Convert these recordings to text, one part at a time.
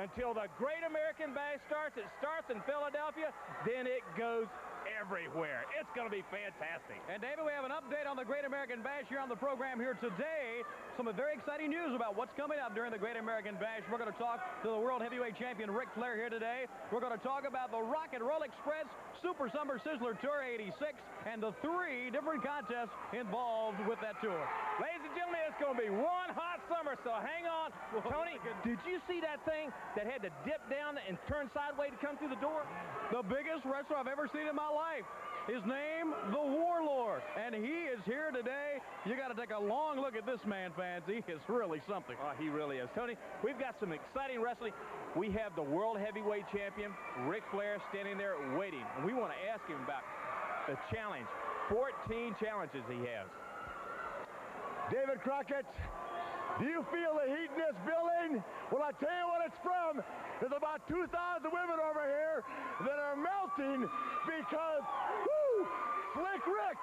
until the Great American Bash starts. It starts in Philadelphia, then it goes everywhere. It's going to be fantastic. And David, we have an update on the Great American Bash here on the program here today. Some very exciting news about what's coming up during the Great American Bash. We're going to talk to the World Heavyweight Champion Ric Flair here today. We're going to talk about the Rock and Roll Express Super Summer Sizzler Tour 86 and the three different contests involved with that tour. Ladies and gentlemen, it's going to be one hot summer, so hang on. Tony, did you see that thing that had to dip down and turn sideways to come through the door? The biggest wrestler I've ever seen in my life. His name, the Warlord, and he is here today. You got to take a long look at this man, fans. He is really something. Oh, he really is. Tony, we've got some exciting wrestling. We have the World Heavyweight Champion, Ric Flair, standing there waiting. And we want to ask him about the challenge. 14 challenges he has. David Crockett, do you feel the heat in this building? Well, I tell you what it's from. There's about 2,000 women over here that are melting because, Slick Rick,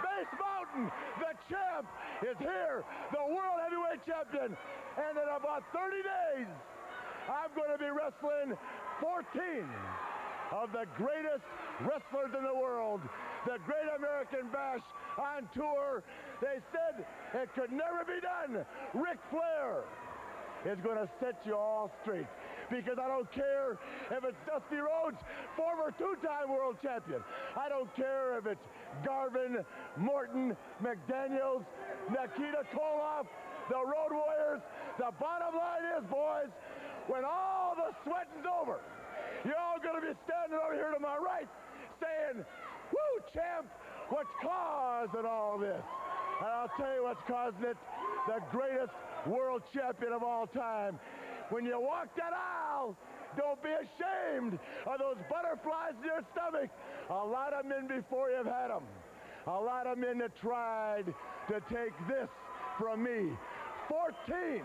Space Mountain, the champ, is here, the World Heavyweight Champion. And in about 30 days, I'm going to be wrestling 14 of the greatest wrestlers in the world. The Great American Bash on tour. They said it could never be done. Ric Flair is going to set you all straight because I don't care if it's Dusty Rhodes, former two-time world champion. I don't care if it's Garvin, Morton, McDaniels, Nikita Koloff, the Road Warriors. The bottom line is, boys, when all the sweating's over, you're all going to be standing over here to my right saying, woo, champ, what's causing all this? And I'll tell you what's causing it, the greatest world champion of all time. When you walk that aisle, don't be ashamed of those butterflies in your stomach. A lot of men before you have had them. A lot of men that tried to take this from me. 14.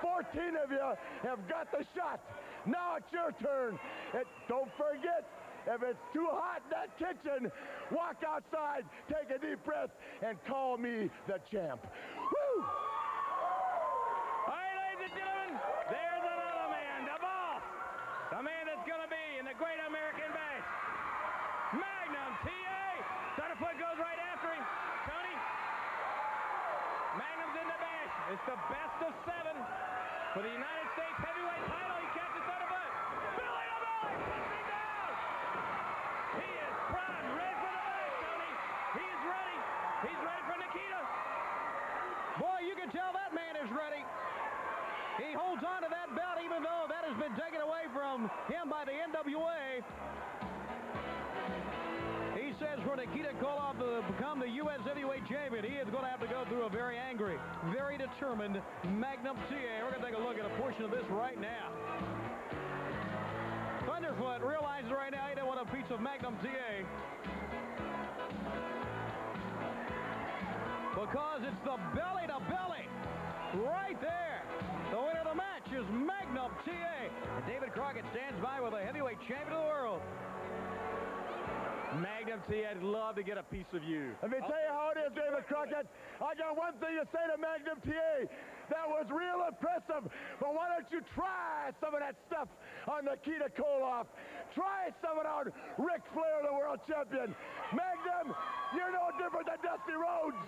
14 of you have got the shot. Now it's your turn. It, don't forget, if it's too hot in that kitchen, walk outside, take a deep breath, and call me the champ. Woo! All right, ladies and gentlemen, there's another man, the boss. The man that's going to be in the Great American Bash. Magnum TA. Thunderfoot goes right after him. Tony. Magnum's in the bash. It's the best of seven for the United States heavyweight title. He catches Thunderfoot. belly to belly puts him down. He is primed, ready for the bash, Tony. He's ready. He's ready for Nikita. Boy, you can tell that man is ready. He holds on to that belt even though that has been taken away from him by the NWA. He says for Nikita Koloff to become the U.S. heavyweight champion, he is going to have to go through a very angry, very determined Magnum TA. We're going to take a look at a portion of this right now. Thunderfoot realizes right now he didn't want a piece of Magnum TA. Because it's the belly to belly. Right there. Magnum TA. And David Crockett stands by with a heavyweight champion of the world. Magnum TA, I'd love to get a piece of you. Let me tell you how it is, David Crockett. I got one thing to say to Magnum TA. That was real impressive. But why don't you try some of that stuff on Nikita Koloff? Try some of it on Ric Flair, the world champion. Magnum, you're no different than Dusty Rhodes.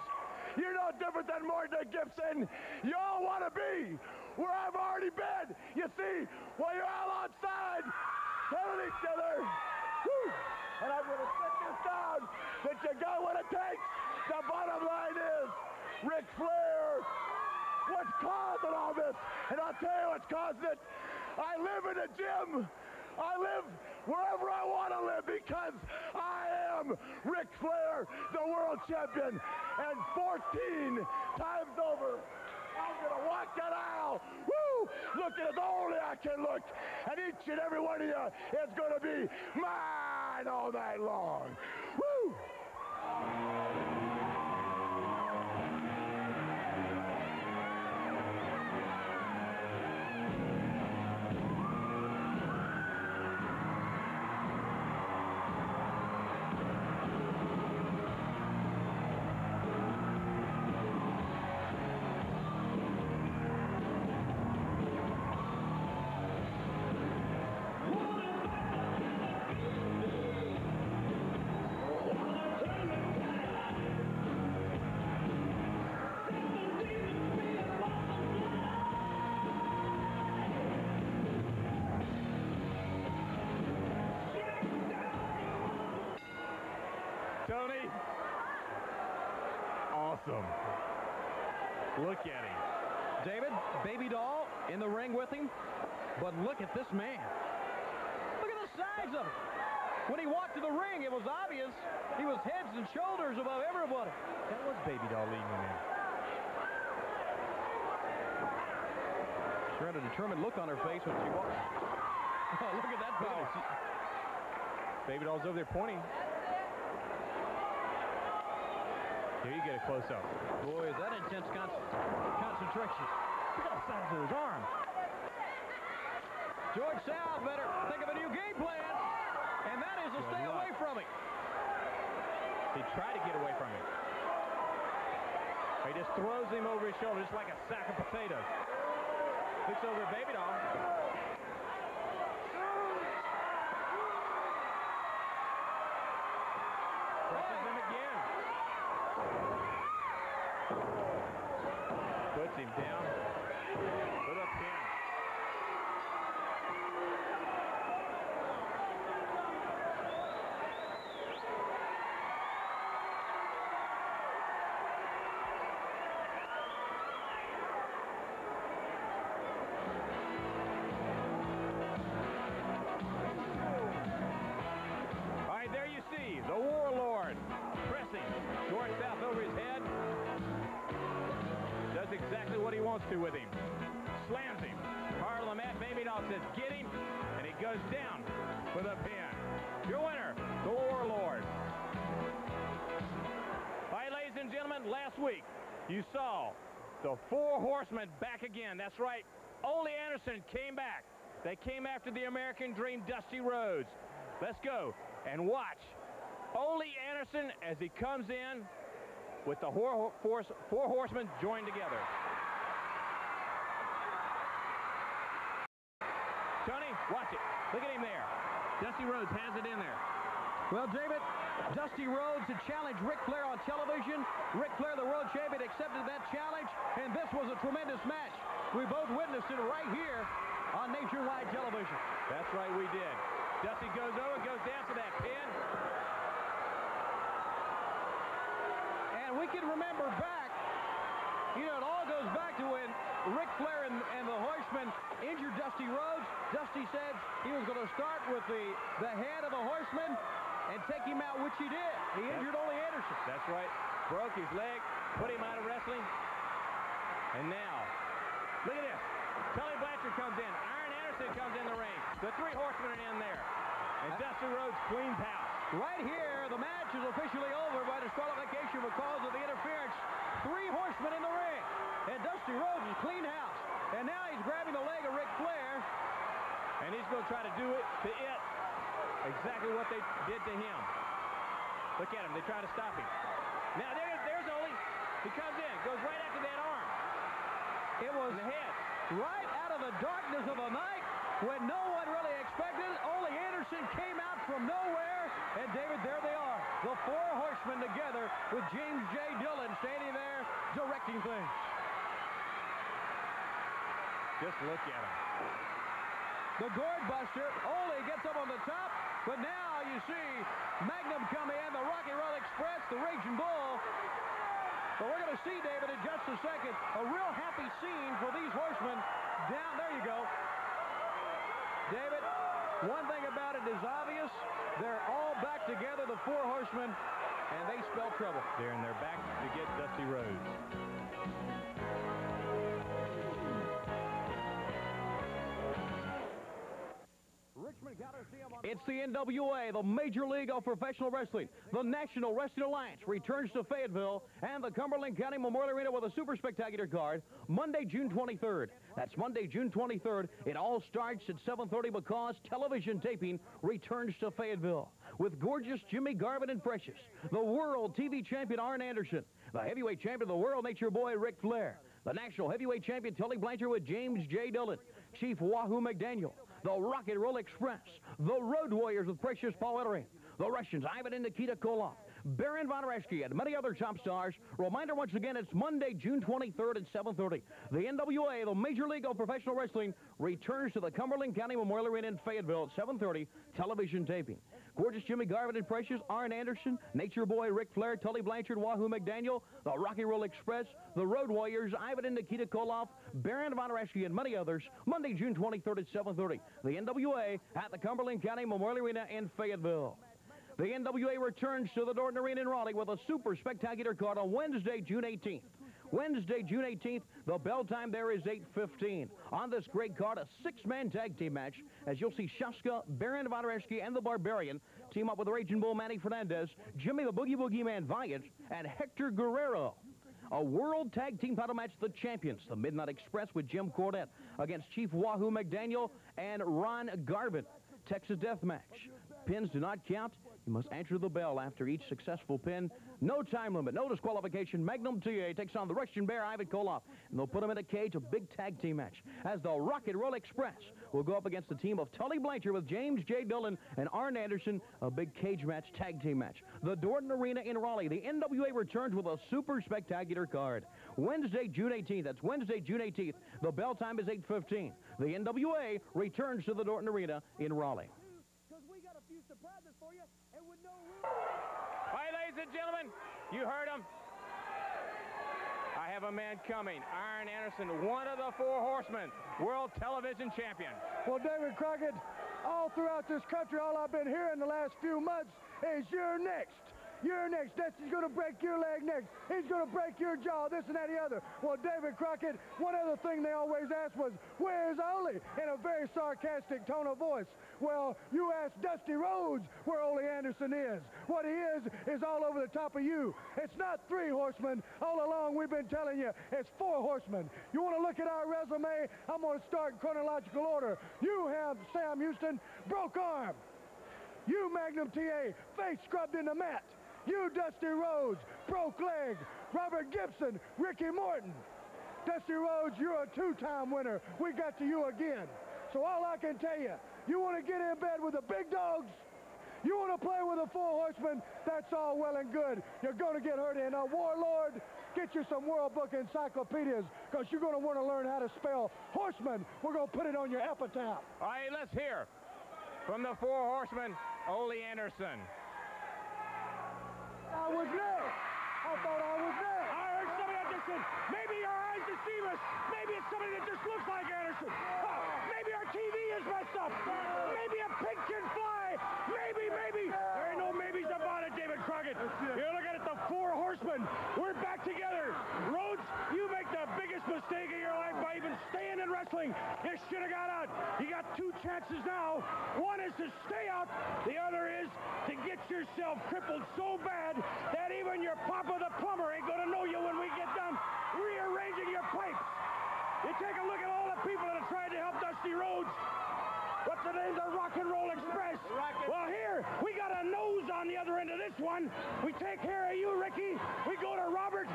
You're no different than Morton Gibson. You all want to be where I've already been. You see, while you're all outside, telling each other, Whew. and I'm going to set this down that you got what it takes. The bottom line is, Ric Flair, what's causing all this? And I'll tell you what's causing it. I live in a gym. I live wherever I want to live because I am Ric Flair, the world champion. And 14 times over, I'm going to walk that aisle. Woo! Looking as only I can look. And each and every one of you is going to be mine all night long. The ring with him. But look at this man. Look at the size of him. When he walked to the ring, it was obvious he was heads and shoulders above everybody. That was Baby Doll leading him in. She had a determined look on her face when she walked. Oh, look at that power. Baby Doll's over there pointing. Here you get a close-up. Boy, is that intense con concentration. Look at the size of his arm. George South better think of a new game plan. And that is to stay away from him. He tried to get away from him. He just throws him over his shoulder just like a sack of potatoes. Looks over at Baby Doll. Presses him again. Puts him down. With a exactly what he wants to with him. Slams him. The mat. Baby Doll says, get him. And he goes down with a pin. Your winner, the Warlord. All right, ladies and gentlemen, last week you saw the four horsemen back again. That's right. Ole Anderson came back. They came after the American Dream, Dusty Rhodes. Let's go and watch Ole Anderson as he comes in with the four horsemen joined together. Tony, watch it. Look at him there. Dusty Rhodes has it in there. Well, David, Dusty Rhodes had challenged Ric Flair on television. Ric Flair, the world champion, accepted that challenge, and this was a tremendous match. We both witnessed it right here on nationwide television. That's right, we did. Dusty goes over, goes down for that pin. And we can remember back, you know, it all goes back to when Ric Flair and, and the Horseman injured Dusty Rhodes. Dusty said he was going to start with the, the head of the Horseman and take him out, which he did. He injured Ole Anderson. That's right. Broke his leg, put him out of wrestling. And now, look at this. Tully Blanchard comes in. Arn Anderson comes in the ring. The three horsemen are in there. And uh, Dusty Rhodes cleans house. Right here, the match is officially over by disqualification because of the interference. Three horsemen in the ring. And Dusty Rhodes is clean house. And now he's grabbing the leg of Ric Flair. And he's going to try to do it to it exactly what they did to him. Look at him. They try to stop him. Now, there, there's Ole. He comes in, goes right after that arm It was head. right out of the darkness of the night when no one really expected it. Ole Anderson came out from nowhere. And David, there they are. The four horsemen together with James J. Dillon standing there directing things. Just look at him. The gourd buster. Ole gets up on the top, but now you see Magnum come in, the Rock and Roll Express, the Raging Bull. But we're going to see, David, in just a second, a real happy scene for these horsemen down. There you go. David, one thing about it is obvious. They're all back together, the four horsemen, and they spell trouble. They're in their back to get Dusty Rhodes. It's the NWA, the Major League of Professional Wrestling. The National Wrestling Alliance returns to Fayetteville and the Cumberland County Memorial Arena with a super spectacular card Monday, June 23rd. That's Monday, June 23rd. It all starts at 7.30 because television taping returns to Fayetteville with gorgeous Jimmy Garvin and Precious, the world TV champion Arn Anderson, the heavyweight champion of the world, Nature Boy Ric Flair, the national heavyweight champion Tully Blanchard with James J. Dillon, Chief Wahoo McDaniel, the Rock and Roll Express, the Road Warriors with Precious Paul Ellering, the Russians Ivan and Nikita Koloff, Baron Von Raschke, and many other top stars. Reminder once again, it's Monday, June 23rd at 7.30. The NWA, the Major League of Professional Wrestling, returns to the Cumberland County Memorial Arena in Fayetteville at 7.30, television taping. Gorgeous Jimmy Garvin and Precious, Arn Anderson, Nature Boy Ric Flair, Tully Blanchard, Wahoo McDaniel, the Rock and Roll Express, the Road Warriors, Ivan and Nikita Koloff, Baron Von Raschke, and many others. Monday, June 23rd at 7.30. The NWA at the Cumberland County Memorial Arena in Fayetteville. The NWA returns to the Dorton Arena in Raleigh with a super spectacular card on Wednesday, June 18th. Wednesday, June 18th, the bell time there is 8.15. On this great card, a six-man tag team match, as you'll see Shaska, Baron Raschke, and the Barbarian team up with the Raging Bull Manny Fernandez, Jimmy the Boogie Boogie Man Valiant, and Hector Guerrero. A world tag team title match, the champions, the Midnight Express with Jim Cornette against Chief Wahoo McDaniel and Ron Garvin. Texas Death Match. Pins do not count. You must answer the bell after each successful pin. No time limit, no disqualification. Magnum TA takes on the Russian Bear, Ivan Koloff, and they'll put him in a cage, a big tag team match, as the Rock and Roll Express will go up against the team of Tully Blanchard with James J. Dillon and Arn Anderson, a big cage match, tag team match. The Dorton Arena in Raleigh, the NWA returns with a super spectacular card. Wednesday, June 18th. That's Wednesday, June 18th. The bell time is 8.15. The NWA returns to the Dorton Arena in Raleigh. Hi, ladies and gentlemen. You heard him. I have a man coming. Arn Anderson, one of the four horsemen, world television champion. Well, David Crockett, all throughout this country, all I've been hearing the last few months is you're next. You're next. Dusty's going to break your leg next. He's going to break your jaw, this and that, the other. Well, David Crockett, one other thing they always ask was, where's Ole? In a very sarcastic tone of voice. Well, you ask Dusty Rhodes where Ole Anderson is. What he is, is all over the top of you. It's not three horsemen. All along, we've been telling you, it's four horsemen. You want to look at our resume? I'm going to start in chronological order. You have Sam Houston, broke arm. You, Magnum TA, face scrubbed in the mat. You, Dusty Rhodes, broke leg. Robert Gibson, Ricky Morton. Dusty Rhodes, you're a two-time winner. We got to you again. So all I can tell you, you want to get in bed with the big dogs? You want to play with the four horsemen? That's all well and good. You're going to get hurt in. Now, Warlord, get you some World Book encyclopedias because you're going to want to learn how to spell horseman. We're going to put it on your epitaph. All right, let's hear from the four horsemen, Ole Anderson. I was there. I thought I was there. I heard somebody there said, maybe our eyes deceive us. Maybe it's somebody that just looks like Anderson. Maybe our TV is messed up. Maybe a pig can fly. Maybe, maybe. There ain't no maybes about it, David Crockett. You're looking at the four horsemen. We're back together. Rhodes, you make the biggest mistake of your life by even staying in wrestling. You should have got out. You got two chances now. One is to stay out. The other is to get yourself crippled so bad that even your papa the plumber ain't going to know you when we get done rearranging your pipes. You take a look at all the people that have tried to help Dusty Rhodes. What's the name? The Rock and Roll Express. Well, here, we got a nose on the other end of this one. We take care of you, Ricky. We go to Robert,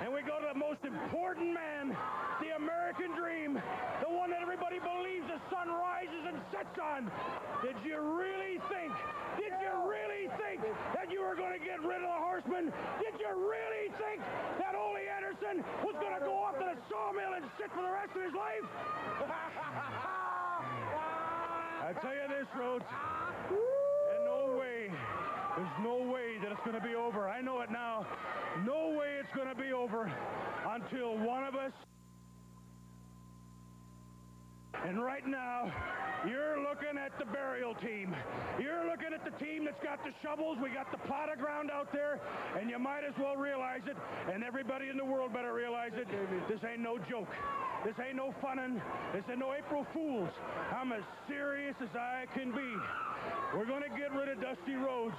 and we go to the most important man, the American dream, the one that everybody believes the sun rises and sets on. Did you really think, did you really think that you were going to get rid of the horseman? Did you really think that Ole Anderson was going to go off to the sawmill and sit for the rest of his life? I tell you this, Rhodes. And no way, there's no way that it's going to be over. I know it now. No way it's going to be over until one of us. And right now, you're looking at the burial team. You're looking at the team that's got the shovels. We got the plot of ground out there, and you might as well realize it, and everybody in the world better realize it. This ain't no joke. This ain't no funnin'. This ain't no April Fools. I'm as serious as I can be. We're going to get rid of Dusty Rhodes.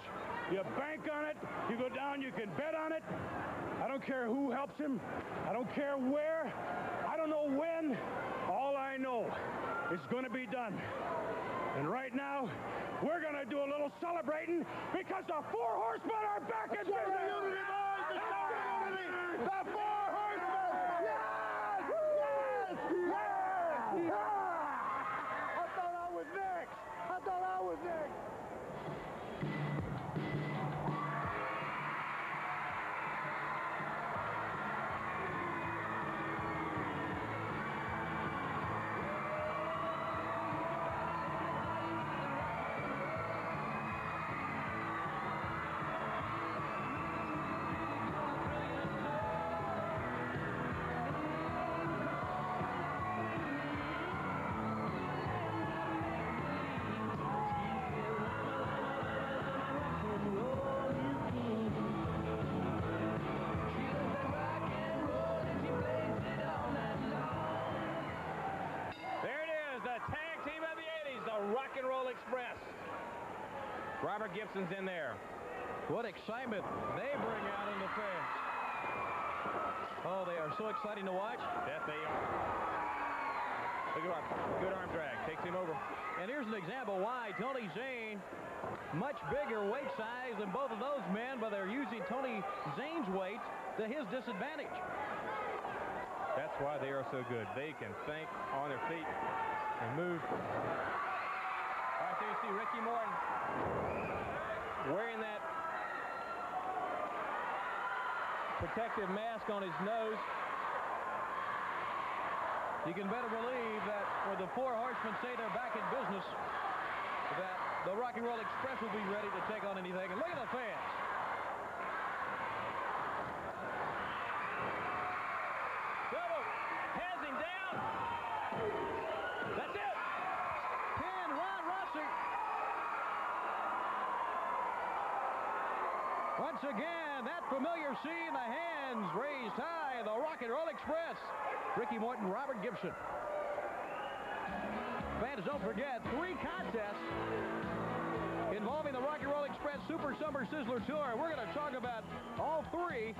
You bank on it. You go down. You can bet on it. I don't care who helps him. I don't care where. I don't know when. Know is going to be done. And right now, we're going to do a little celebrating because the four horsemen are back in business. The four horsemen! Yes! Yes! Yes! yes! I Robert Gibson's in there. What excitement they bring out in the fans. Oh, they are so exciting to watch. Yes, they are. Look at our good arm drag. Takes him over. And here's an example why Tony Zane, much bigger weight size than both of those men, but they're using Tony Zane's weight to his disadvantage. That's why they are so good. They can think on their feet and move. Ricky Morton wearing that protective mask on his nose. You can better believe that when the four horsemen say they're back in business, that the Rock and Roll Express will be ready to take on anything. And look at the fans. Double. Has him down. That's it. Pin Ron Rossey. Once again, that familiar scene, the hands raised high, the Rock and Roll Express. Ricky Morton, Robert Gibson. Fans, don't forget, three contests involving the Rock and Roll Express Super Summer Sizzler Tour. We're going to talk about all three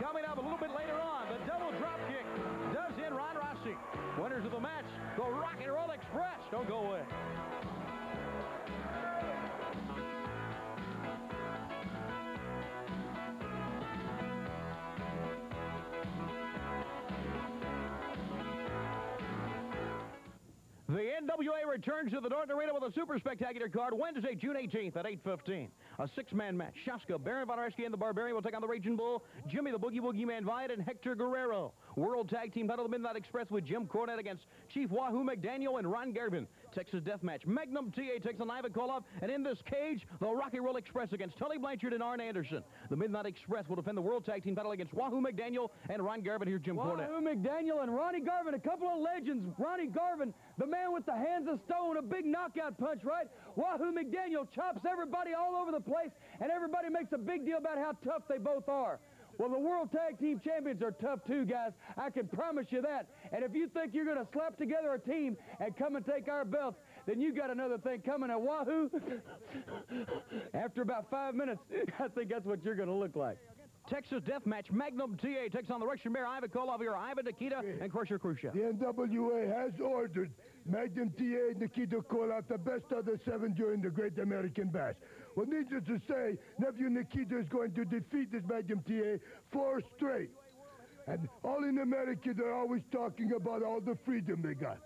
coming up a little bit later on. The double drop kick does in Ron Rossey. Winners of the match, the Rock and Roll Express. Don't go away. NWA returns to the Dorton Arena with a super spectacular card Wednesday, June 18th at 8.15. A six-man match. Shaska, Baron Von and the Barbarian will take on the Raging Bull, Jimmy the Boogie Woogie Man Wyatt, and Hector Guerrero. World Tag Team title, the Midnight Express with Jim Cornette against Chief Wahoo McDaniel and Ron Garvin. Texas Death Match. Magnum TA takes on Ivan Koloff, and in this cage, the Rock and Roll Express against Tully Blanchard and Arn Anderson. The Midnight Express will defend the World Tag Team title against Wahoo McDaniel and Ron Garvin. Here's Jim Cornette. Wahoo McDaniel and Ronnie Garvin, a couple of legends. Ronnie Garvin, the man with the hands of stone, a big knockout punch, right? Wahoo McDaniel chops everybody all over the place, and everybody makes a big deal about how tough they both are. Well, the World Tag Team Champions are tough too, guys. I can promise you that. And if you think you're going to slap together a team and come and take our belts, then you got another thing coming at Wahoo. After about five minutes, I think that's what you're going to look like. Texas Death Match. Magnum TA takes on the Russian Bear, Ivan Koloff here, Ivan Nikita, and Crusher Khrushchev. The NWA has ordered Magnum TA Nikita out the best of the seven during the Great American Bash. Well, needless to say, nephew Nikita is going to defeat this Magnum TA four straight. And all in America, they're always talking about all the freedom they got.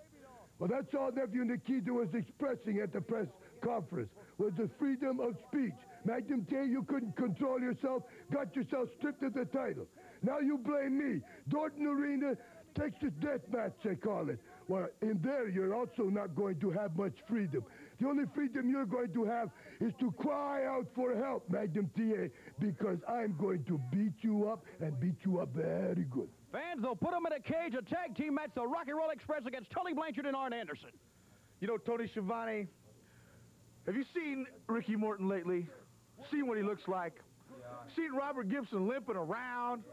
Well, that's all nephew Nikita was expressing at the press conference, was the freedom of speech. Magnum TA, you couldn't control yourself, got yourself stripped of the title. Now you blame me. Dorton Arena, Texas Death Match, they call it. Well, in there, you're also not going to have much freedom. The only freedom you're going to have is to cry out for help, Magnum TA, because I'm going to beat you up and beat you up very good. Fans, they'll put them in a cage, a tag team match, the Rock and Roll Express against Tully Blanchard and Arn Anderson. You know, Tony Schiavone, have you seen Ricky Morton lately? Seen what he looks like? Seen Robert Gibson limping around?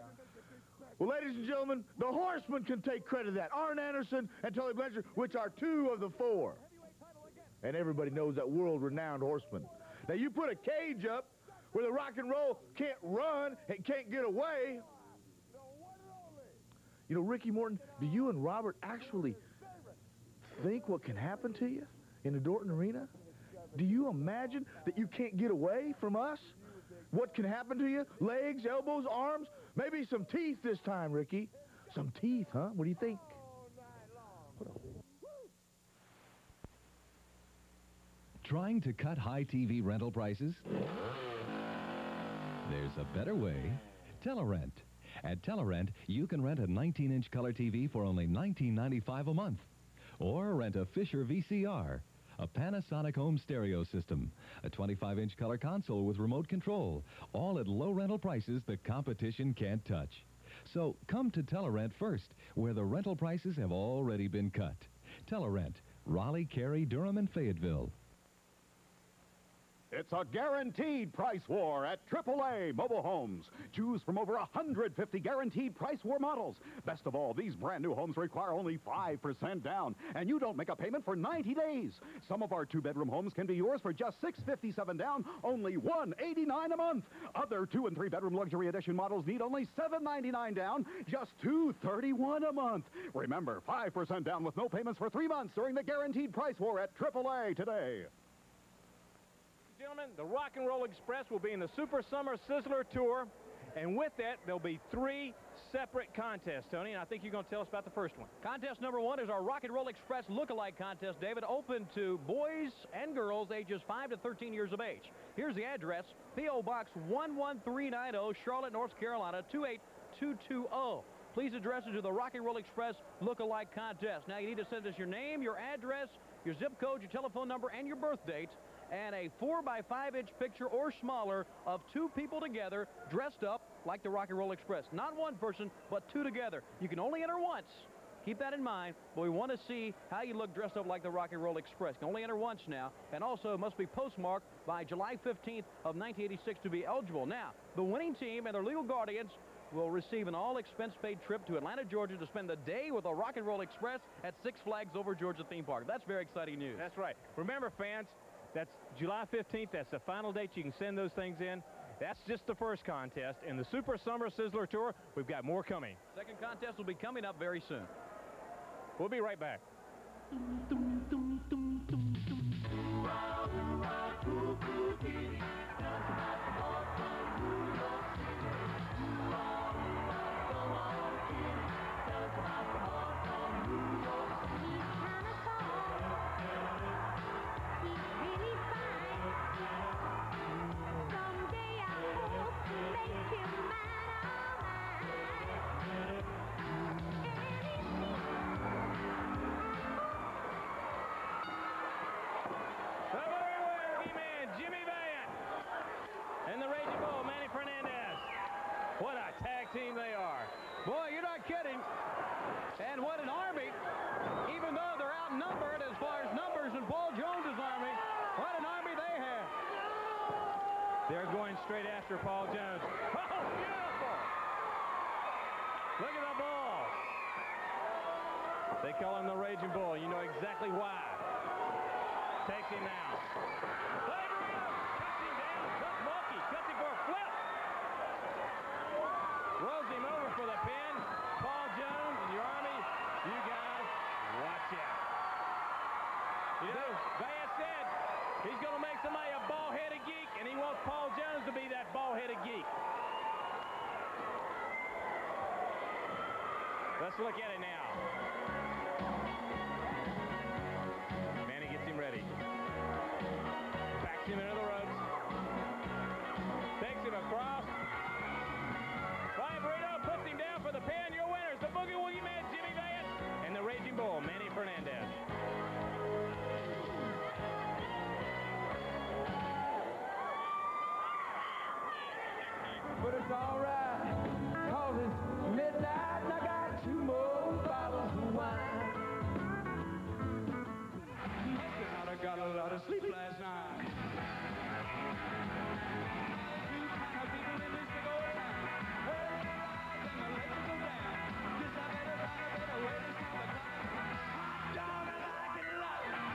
Well, ladies and gentlemen, the Horsemen can take credit of that. Arn Anderson and Tully Blanchard, which are two of the four. And everybody knows that world-renowned horseman. Now, you put a cage up where the rock and roll can't run and can't get away. You know, Ricky Morton, do you and Robert actually think what can happen to you in the Dorton Arena? Do you imagine that you can't get away from us? What can happen to you? Legs, elbows, arms, maybe some teeth this time, Ricky. Some teeth, huh? What do you think? Trying to cut high TV rental prices? There's a better way. Telerent. At Telerent, you can rent a 19-inch color TV for only $19.95 a month. Or rent a Fisher VCR, a Panasonic home stereo system, a 25-inch color console with remote control, all at low rental prices the competition can't touch. So come to Telerent first, where the rental prices have already been cut. Telerent, Raleigh, Cary, Durham, and Fayetteville. It's a guaranteed price war at AAA Mobile Homes. Choose from over 150 guaranteed price war models. Best of all, these brand new homes require only 5% down, and you don't make a payment for 90 days. Some of our two-bedroom homes can be yours for just 657 down, only 189 a month. Other two and three-bedroom luxury edition models need only 799 down, just 231 a month. Remember, 5% down with no payments for three months during the guaranteed price war at AAA today. Gentlemen, the Rock and Roll Express will be in the Super Summer Sizzler Tour. And with that, there'll be three separate contests, Tony, and I think you're going to tell us about the first one. Contest number one is our Rock and Roll Express Lookalike Contest, David, open to boys and girls ages 5 to 13 years of age. Here's the address, P.O. Box 11390, Charlotte, North Carolina, 28220. Please address it to the Rock and Roll Express Lookalike Contest. Now, you need to send us your name, your address, your zip code, your telephone number, and your birth date and a 4 by 5 inch picture or smaller of two people together dressed up like the Rock and Roll Express. Not one person, but two together. You can only enter once. Keep that in mind, but we want to see how you look dressed up like the Rock and Roll Express. Can only enter once now, and also must be postmarked by July 15th of 1986 to be eligible. Now, the winning team and their legal guardians will receive an all-expense-paid trip to Atlanta, Georgia to spend the day with the Rock and Roll Express at Six Flags Over Georgia theme park. That's very exciting news. That's right. Remember, fans, that's July 15th. That's the final date you can send those things in. That's just the first contest. In the Super Summer Sizzler Tour, we've got more coming. Second contest will be coming up very soon. We'll be right back. And the Raging Bull, Manny Fernandez. What a tag team they are. Boy, you're not kidding. And what an army. Even though they're outnumbered as far as numbers in Paul Jones's army, what an army they have. They're going straight after Paul Jones. Oh, beautiful! Look at the bull. They call him the Raging Bull. You know exactly why. Takes him out. Slavery up. Cuts him down. Cuts Mulkey. Cuts him for a flip. Rolls him over for the pin. Paul Jones and your army, you guys, watch out. You know, Vance said he's going to make somebody a ball-headed geek, and he wants Paul Jones to be that ball-headed geek. Let's look at it now. Manny gets him ready. Backs him into the ropes. Alright,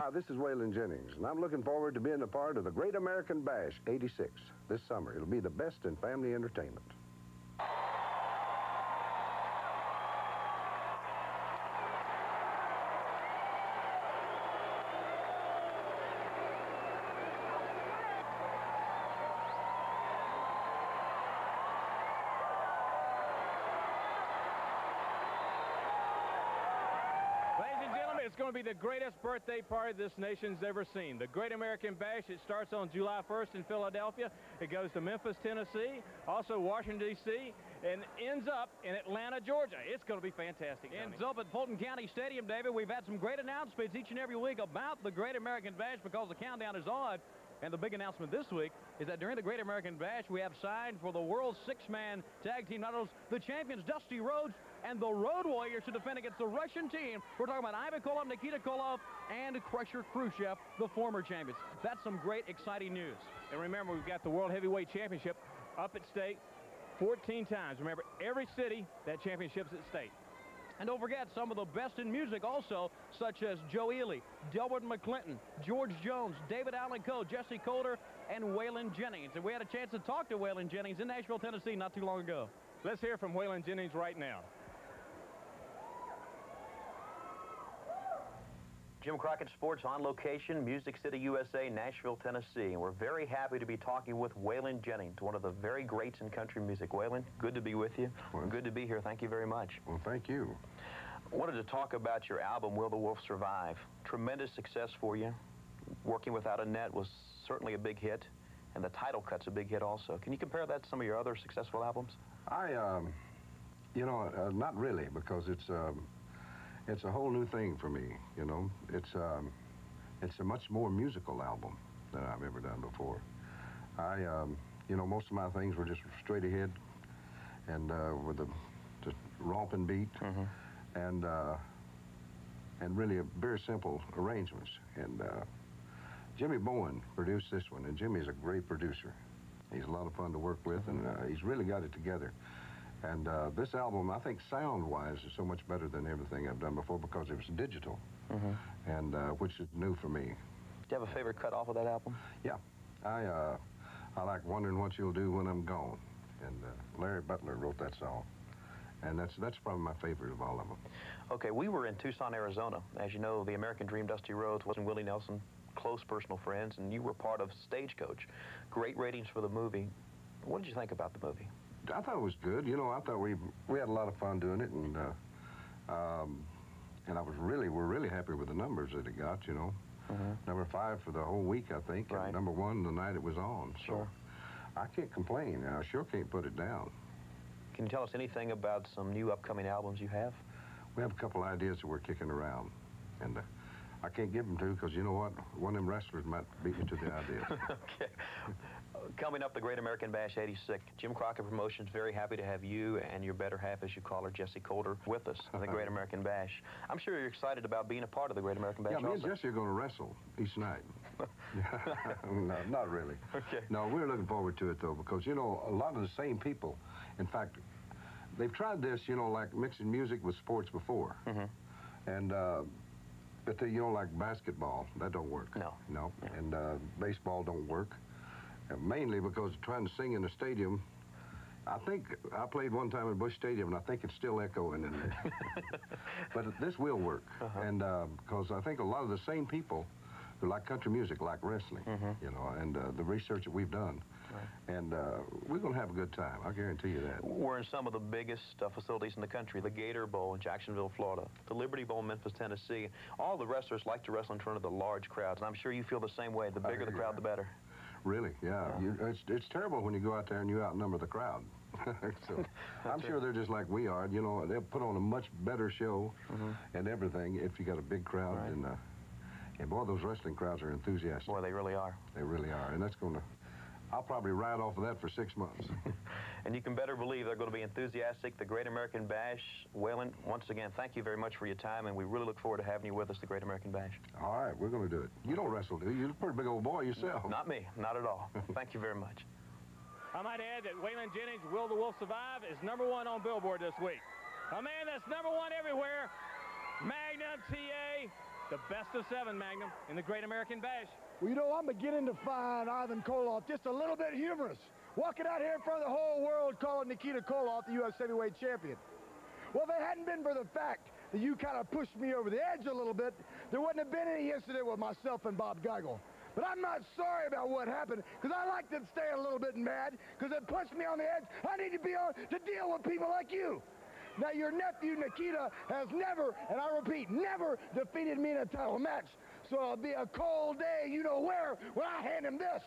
Hi, this is Waylon Jennings, and I'm looking forward to being a part of the Great American Bash 86 this summer. It'll be the best in family entertainment. Ladies and gentlemen, it's going to be the greatest birthday party this nation's ever seen. The Great American Bash, it starts on July 1st in Philadelphia. It goes to Memphis, Tennessee, also Washington, D.C., and ends up in Atlanta, Georgia. It's going to be fantastic. Tony. Ends up at Fulton County Stadium, David. We've had some great announcements each and every week about the Great American Bash because the countdown is on. And the big announcement this week is that during the Great American Bash, we have signed for the World Six-Man Tag Team titles the champions Dusty Rhodes and the Road Warriors to defend against the Russian team. We're talking about Ivan Koloff, Nikita Koloff, and Crusher Khrushchev, the former champions. That's some great, exciting news. And remember, we've got the World Heavyweight Championship up at stake 14 times. Remember, every city, that championship's at stake. And don't forget some of the best in music also, such as Joe Ely, Delbert McClinton, George Jones, David Allan Coe, Jessi Colter, and Waylon Jennings. And we had a chance to talk to Waylon Jennings in Nashville, Tennessee not too long ago. Let's hear from Waylon Jennings right now. Jim Crockett Sports on location, Music City, USA, Nashville, Tennessee. And we're very happy to be talking with Waylon Jennings, one of the very greats in country music. Waylon, good to be with you. Well, good to be here. Thank you very much. Well, thank you. I wanted to talk about your album, Will the Wolf Survive? Tremendous success for you. Working Without a Net was certainly a big hit, and the title cut's a big hit also. Can you compare that to some of your other successful albums? I, um, you know, uh, not really, because it's um, it's a whole new thing for me. You know, it's um, it's a much more musical album than I've ever done before. I, um, you know, most of my things were just straight ahead, and uh, with a just romping beat, Mhm. and uh, and really a very simple arrangements. And uh, Jimmy Bowen produced this one, and Jimmy's a great producer. He's a lot of fun to work with, and uh, he's really got it together. And uh, this album, I think sound-wise, is so much better than everything I've done before because it was digital, Mm-hmm. and uh, which is new for me. Do you have a favorite cut off of that album? Yeah, I uh, I like wondering what you'll do when I'm gone, and uh, Larry Butler wrote that song, and that's that's probably my favorite of all of them. Okay, we were in Tucson, Arizona. As you know, the American Dream Dusty Rhodes wasn't Willie Nelson, close personal friends, and you were part of Stagecoach. Great ratings for the movie. What did you think about the movie? I thought it was good. You know, I thought we we had a lot of fun doing it, and uh, um, and I was really we're really happy with the numbers that it got. You know, number five for the whole week, I think, Right. and number one the night it was on. Sure. So I can't complain. I sure can't put it down. Can you tell us anything about some new upcoming albums you have? We have a couple ideas that we're kicking around, and uh, I can't give them to because you know what? One of them wrestlers might beat me to the idea. okay. Coming up, the Great American Bash 86. Jim Crockett Promotions, very happy to have you and your better half, as you call her, Jessi Colter, with us in the Great American Bash. I'm sure you're excited about being a part of the Great American Bash yeah, me and also. Jessi are going to wrestle each night. no, not really. Okay. No, we're looking forward to it though because you know a lot of the same people. In fact, they've tried this, you know, like mixing music with sports before, Mm -hmm. and uh, but they, you know, like basketball, that don't work. No. No, and uh, baseball don't work, uh, mainly because trying to sing in a stadium. I think I played one time at Busch Stadium, and I think it's still echoing in there. but this will work, Uh-huh. and because I think a lot of the same people, who like country music, like wrestling, you know, and uh, the research that we've done, and uh, we're going to have a good time. I guarantee you that. We're in some of the biggest uh, facilities in the country. The Gator Bowl in Jacksonville, Florida. The Liberty Bowl in Memphis, Tennessee. All the wrestlers like to wrestle in front of the large crowds, and I'm sure you feel the same way. The bigger the crowd, the better. Really, yeah. You, it's, it's terrible when you go out there and you outnumber the crowd. so I'm sure they're just like we are. You know, they'll put on a much better show and everything if you got a big crowd. Right. And, uh, and boy, those wrestling crowds are enthusiastic. Boy, they really are. They really are. And that's going to, I'll probably ride off of that for six months. And you can better believe they're going to be enthusiastic. The Great American Bash. Waylon, once again, thank you very much for your time, and we really look forward to having you with us, the Great American Bash. All right, we're going to do it. You don't wrestle, do you? You're a pretty big old boy yourself. Not me, not at all. thank you very much. I might add that Waylon Jennings, Will the Wolf Survive, is number one on Billboard this week. A man that's number one everywhere, Magnum TA, the best of seven Magnum in the Great American Bash. Well, you know, I'm beginning to find Ivan Koloff just a little bit humorous. Walking out here in front of the whole world calling Nikita Koloff the U.S. heavyweight champion. Well, if it hadn't been for the fact that you kind of pushed me over the edge a little bit, there wouldn't have been any incident with myself and Bob Geigel. But I'm not sorry about what happened, because I like to stay a little bit mad, because it pushed me on the edge. I need to be on to deal with people like you. Now, your nephew, Nikita, has never, and I repeat, never defeated me in a title match. So it'll be a cold day, you know where, when I hand him this.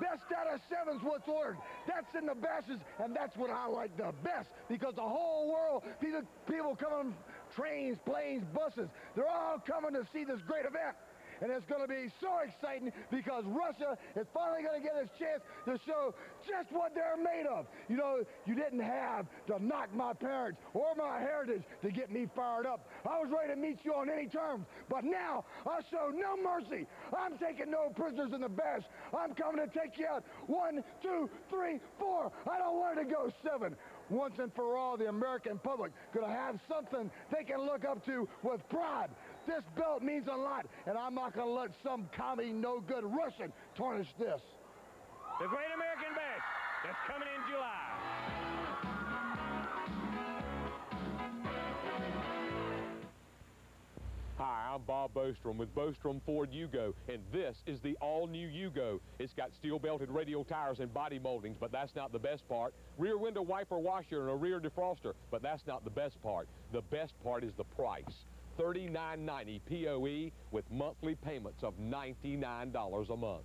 Best out of seven's what's ordered. That's in the bashes, and that's what I like the best, because the whole world, people, people coming, trains, planes, buses, they're all coming to see this great event. And it's going to be so exciting because Russia is finally going to get his chance to show just what they're made of. You know, you didn't have to knock my parents or my heritage to get me fired up. I was ready to meet you on any terms, but now I show no mercy. I'm taking no prisoners in the bash. I'm coming to take you out. One, two, three, four. I don't want to go seven once and for all, the American public going to have something they can look up to with pride. This belt means a lot, and I'm not going to let some commie no-good Russian tarnish this. The Great American Bash that's coming in July. Hi, I'm Bob Bostrom with Bostrom Ford Yugo, and this is the all-new Yugo. It's got steel-belted radial tires and body moldings, but that's not the best part. Rear window wiper washer and a rear defroster, but that's not the best part. The best part is the price. $39.90 POE with monthly payments of $99 a month.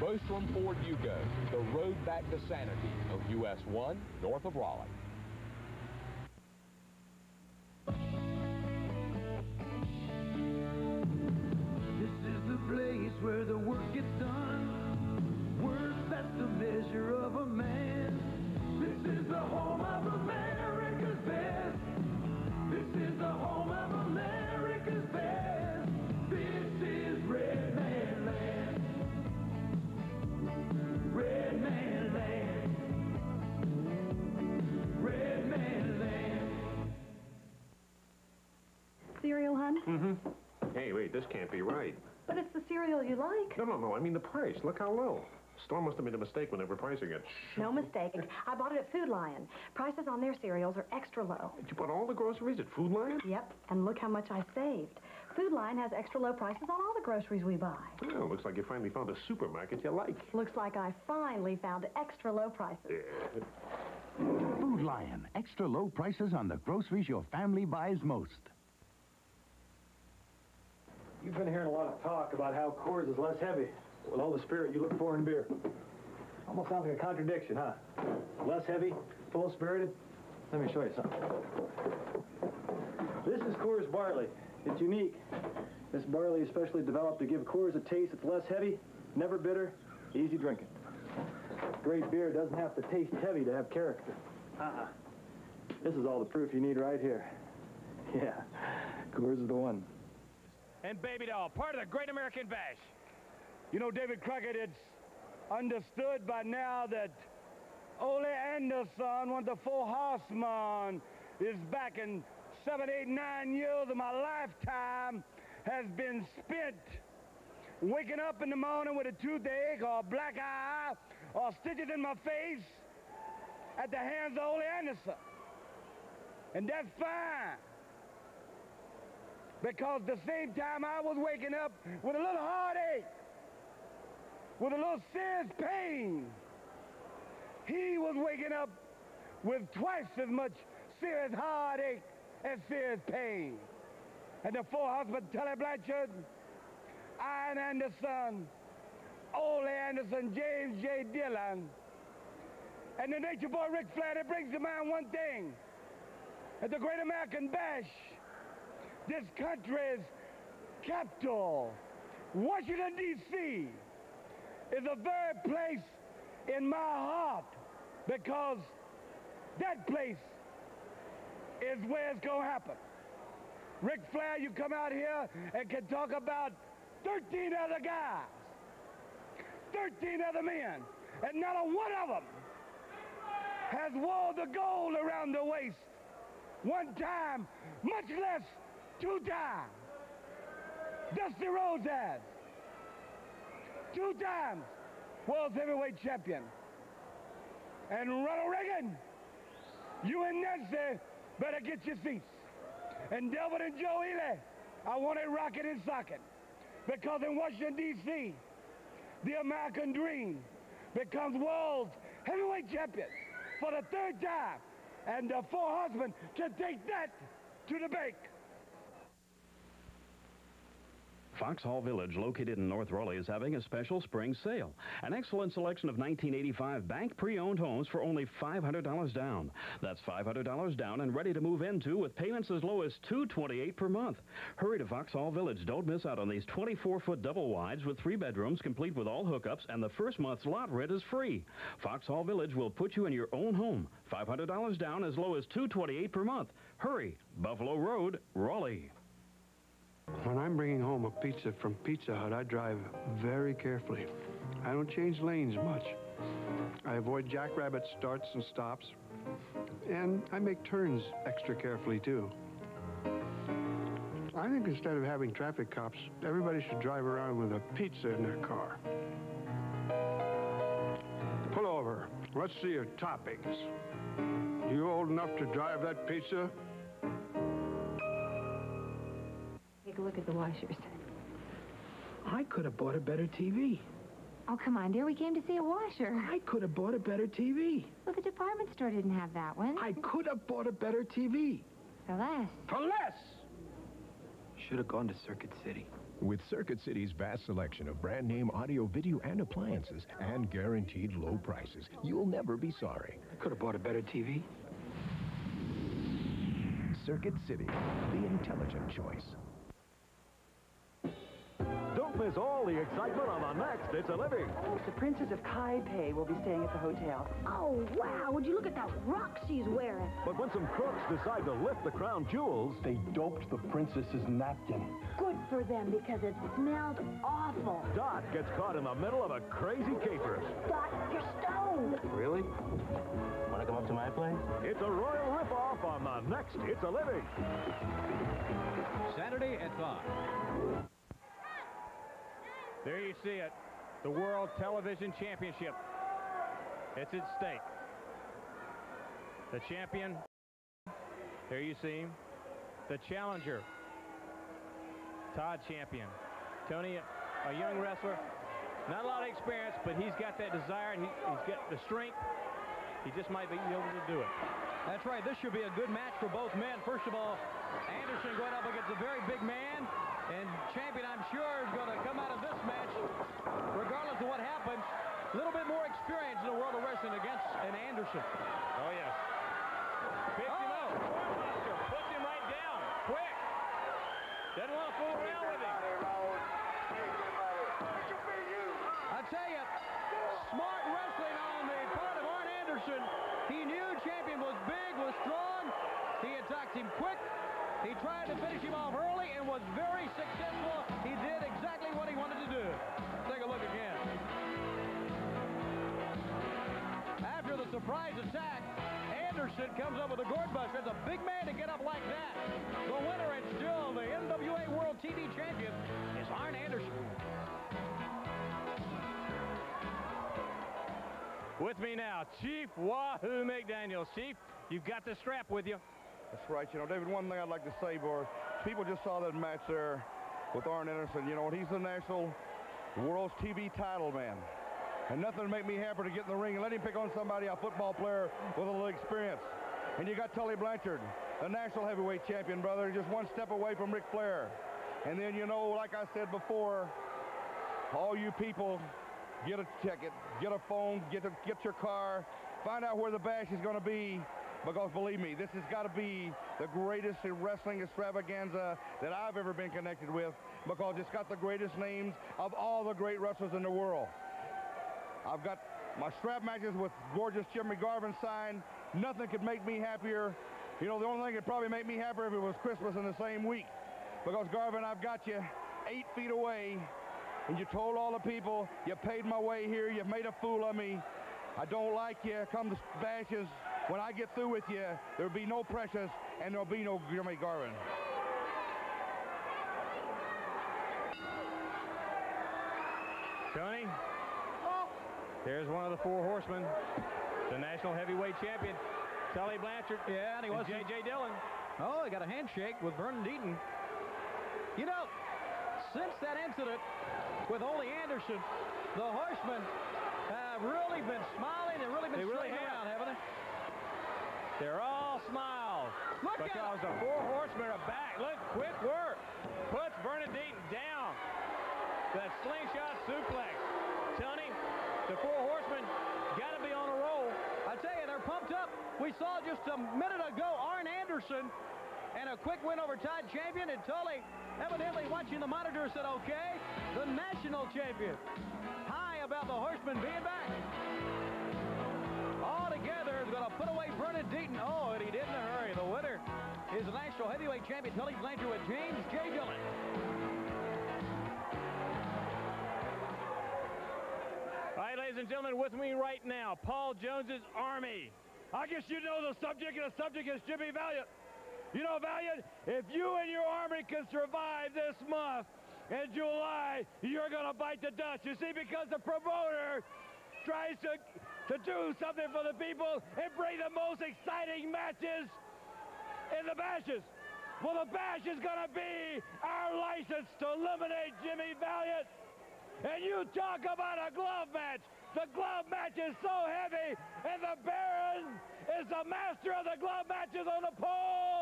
Bostrom Ford Yugo, the road back to sanity of US 1 north of Raleigh. No, no, no, I mean the price. Look how low. Store must have made a mistake when they were pricing it. No mistake. I bought it at Food Lion. Prices on their cereals are extra low. Did you bought all the groceries at Food Lion? Yep, and look how much I saved. Food Lion has extra low prices on all the groceries we buy. Well, looks like you finally found a supermarket you like. Looks like I finally found extra low prices. Food Lion, extra low prices on the groceries your family buys most. You've been hearing a lot of talk about how Coors is less heavy with all the spirit you look for in beer. Almost sounds like a contradiction, huh? Less heavy, full spirited. Let me show you something. This is Coors barley. It's unique. This barley is specially developed to give Coors a taste that's less heavy, never bitter, easy drinking. Great beer doesn't have to taste heavy to have character. Uh-uh. This is all the proof you need right here. Yeah, Coors is the one. And Baby Doll, part of the Great American Bash. You know, David Crockett, it's understood by now that Ole Anderson, one of the four horsemen, is back in seven, eight, nine years of my lifetime has been spent waking up in the morning with a toothache or a black eye or stitches in my face at the hands of Ole Anderson. And that's fine. Because the same time I was waking up with a little heartache, with a little serious pain, he was waking up with twice as much serious heartache and serious pain. And the four Tully Blanchard, Arn Anderson, Ole Anderson, James J. Dillon, and the nature boy Ric Flair, that brings to mind one thing. At the Great American Bash, this country's capital, Washington, D.C., is a very place in my heart because that place is where it's going to happen. Ric Flair, you come out here and can talk about 13 other guys, 13 other men, and not a one of them has wore the gold around the waist one time, much less two times. Dusty Rhodes has. Two times world heavyweight champion. And Ronald Reagan, you and Nancy better get your seats. And Delbert and Joe Ely, I want it rocking and socking. Because in Washington, D.C., the American dream becomes world heavyweight champion for the third time. And the four horsemen can take that to the bank. Foxhall Village, located in North Raleigh, is having a special spring sale. An excellent selection of 1985 bank pre-owned homes for only $500 down. That's $500 down and ready to move into with payments as low as 228 per month. Hurry to Foxhall Village. Don't miss out on these 24-foot double wides with three bedrooms, complete with all hookups, and the first month's lot rent is free. Foxhall Village will put you in your own home. $500 down as low as 228 per month. Hurry, Buffalo Road, Raleigh. When I'm bringing home a pizza from Pizza Hut, I drive very carefully. I don't change lanes much. I avoid jackrabbit starts and stops. And I make turns extra carefully, too. I think instead of having traffic cops, everybody should drive around with a pizza in their car. Pull over. Let's see your toppings. You old enough to drive that pizza? Take a look at the washers. I could have bought a better TV. Oh, come on, dear. We came to see a washer. I could have bought a better TV. Well, the department store didn't have that one. I could have bought a better TV. For less. For less! Should have gone to Circuit City. With Circuit City's vast selection of brand name audio, video, and appliances, and guaranteed low prices, you'll never be sorry. I could have bought a better TV. Circuit City, the intelligent choice. Don't miss all the excitement on the next It's a Living. Oh, the Princess of Kaipei will be staying at the hotel. Oh, wow. Would you look at that rock she's wearing? But when some crooks decide to lift the crown jewels, they doped the princess's napkin. Good for them because it smelled awful. Dot gets caught in the middle of a crazy caper. Dot, you're stoned. Really? Want to come up to my place? It's a royal ripoff on the next It's a Living. Saturday at 5. There you see it. The World Television Championship. It's at stake. The champion. There you see him. The challenger. Todd Champion. Tony, a young wrestler. Not a lot of experience, but he's got that desire and he, has got the strength. He just might be able to do it. That's right. This should be a good match for both men. First of all, Anderson going up against a very big man. And champion, I'm sure, is going to come out of this match, regardless of what happens, a little bit more experience in the world of wrestling against an Anderson. Oh, yes. Picks him up. Puts him right down. Quick. Doesn't want to fool around with him. I tell you, smart wrestling on the part Anderson. He knew champion was big, was strong. He attacked him quick. He tried to finish him off early and was very successful. He did exactly what he wanted to do. Take a look again. After the surprise attack, Anderson comes up with a gourd buster. It's a big man to get up like that. The winner and still the NWA World TV Champion is Arn Anderson. With me now, Chief Wahoo McDaniels. Chief, you've got the strap with you. That's right. You know, David, one thing I'd like to say, boy, people just saw that match there with Arn Anderson. You know, what he's the national world's TV title man. And nothing would make me happier to get in the ring and let him pick on somebody, a football player with a little experience. And you got Tully Blanchard, the national heavyweight champion, brother, just one step away from Ric Flair. And then, you know, like I said before, all you people, get a ticket, get a phone, get, a, get your car, find out where the bash is going to be, because believe me, this has got to be the greatest wrestling extravaganza that I've ever been connected with because it's got the greatest names of all the great wrestlers in the world. I've got my strap matches with gorgeous Jimmy Garvin signed. Nothing could make me happier. You know, the only thing that probably make me happier if it was Christmas in the same week. Because, Garvin, I've got you eight feet away, and you told all the people you paid my way here, you've made a fool of me. I don't like you. Come the bashes. When I get through with you, there'll be no Precious and there'll be no Jimmy Garvin. Tony, there's one of the four horsemen, the national heavyweight champion, Tully Blanchard. Yeah, and he was J.J. Dillon. Oh, he got a handshake with Vernon Deaton. Since that incident with Ole Anderson, the horsemen have really been smiling and really been they really around, have. haven't they? They're all smiles. Look because the four horsemen are back. Look, quick work. Puts Bernadine down. That slingshot suplex. Tony, the four horsemen got to be on a roll. I tell you, they're pumped up. We saw just a minute ago Arn Anderson and a quick win over Todd Champion, and Tully, evidently watching the monitor, said, okay, the national champion. High about the horseman being back. All together, going to put away Vernon Deaton. Oh, and he did in a hurry. The winner is the national heavyweight champion, Tully Blanchard, with James J. Dillon. All right, ladies and gentlemen, with me right now, Paul Jones's Army. I guess you know the subject, and the subject is Jimmy Valiant. You know, Valiant, if you and your army can survive this month in July, you're going to bite the dust. You see, because the promoter tries to, to do something for the people and bring the most exciting matches in the bashes. Well, the bash is going to be our license to eliminate Jimmy Valiant. And you talk about a glove match. The glove match is so heavy, and the Baron is the master of the glove matches on the pole.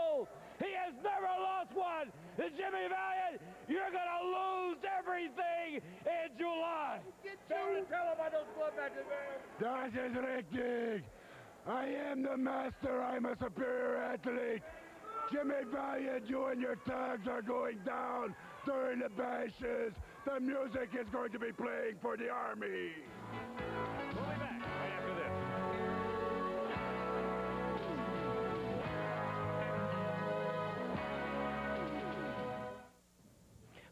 He has never lost one. Jimmy Valiant, you're going to lose everything in July. Baron, tell him about those glove matches, man. That is richtig. I am the master. I'm a superior athlete. Jimmy Valiant, you and your thugs are going down during the bashes. The music is going to be playing for the army.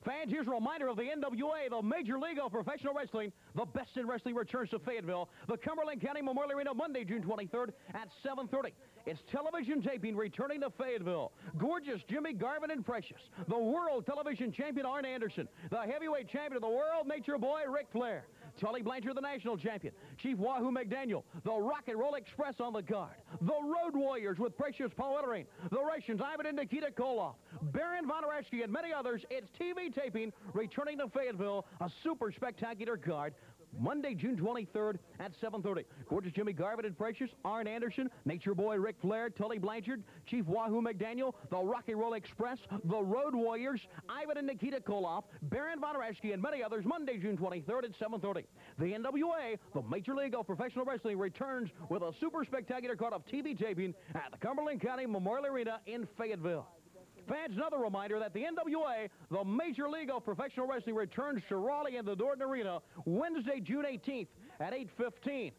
Fans, here's a reminder of the NWA, the Major League of Professional Wrestling. The best in wrestling returns to Fayetteville, the Cumberland County Memorial Arena, Monday, June 23rd at 7.30. It's television taping returning to Fayetteville. Gorgeous Jimmy Garvin and Precious. The world television champion Arn Anderson. The heavyweight champion of the world, Nature Boy Ric Flair. Tully Blanchard, the national champion. Chief Wahoo McDaniel. The Rock and Roll Express on the guard. The Road Warriors with Precious Paul Ellering. The Russians, Ivan and Nikita Koloff. Baron Von Raschke and many others. It's TV taping returning to Fayetteville. A super spectacular card. Monday, June 23rd at 7.30. Gorgeous Jimmy Garvin and Precious, Arn Anderson, Nature Boy Ric Flair, Tully Blanchard, Chief Wahoo McDaniel, the Rock and Roll Express, the Road Warriors, Ivan and Nikita Koloff, Baron Von Raschke, and many others Monday, June 23rd at 7.30. The NWA, the Major League of Professional Wrestling, returns with a super spectacular card of TV taping at the Cumberland County Memorial Arena in Fayetteville. Fans, another reminder that the NWA, the Major League of Professional Wrestling, returns to Raleigh in the Dorton Arena Wednesday, June 18th at 8.15.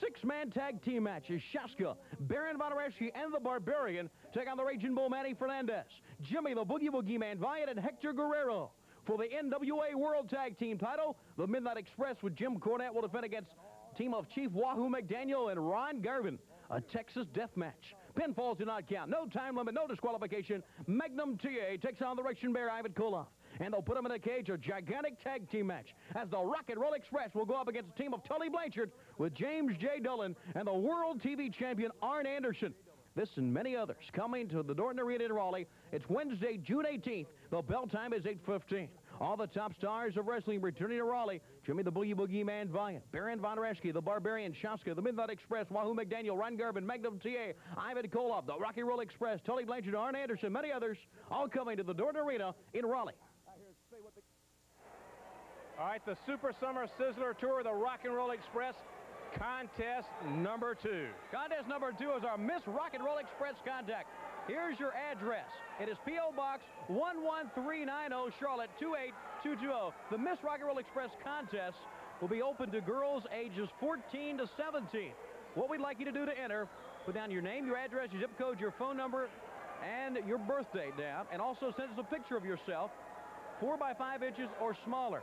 Six-man tag team matches. Shaska, Baron Von Raschke, and the Barbarian take on the Raging Bull Manny Fernandez, Jimmy the Boogie Woogie Man Valiant, and Hector Guerrero. For the NWA World Tag Team title, the Midnight Express with Jim Cornette will defend against team of Chief Wahoo McDaniel and Ron Garvin. A Texas death match. Pinfalls do not count. No time limit, no disqualification. Magnum TA takes on the Russian Bear Ivan Koloff. And they'll put him in a cage, a gigantic tag team match, as the Rock and Roll Express will go up against a team of Tully Blanchard with James J. Dillon and the World TV Champion Arn Anderson. This and many others coming to the Dorton Arena in Raleigh. It's Wednesday, June 18th. The bell time is 8.15. All the top stars of wrestling returning to Raleigh. Jimmy the Boogie Boogie Man Valiant, Baron Von Raschke, the Barbarian Shaska, the Midnight Express, Wahoo McDaniel, Ron Garvin, Magnum TA, Ivan Koloff, the Rock and Roll Express, Tully Blanchard, Arn Anderson, many others, all coming to the Dorton Arena in Raleigh. All right, the Super Summer Sizzler Tour, the Rock and Roll Express contest number two. Contest number two is our Miss Rock and Roll Express contact. Here's your address. It is P.O. Box 11390, Charlotte 28220. The Miss Rock and Roll Express contest will be open to girls ages 14 to 17. What we'd like you to do to enter, put down your name, your address, your zip code, your phone number, and your birthday down, and also send us a picture of yourself, 4 by 5 inches or smaller.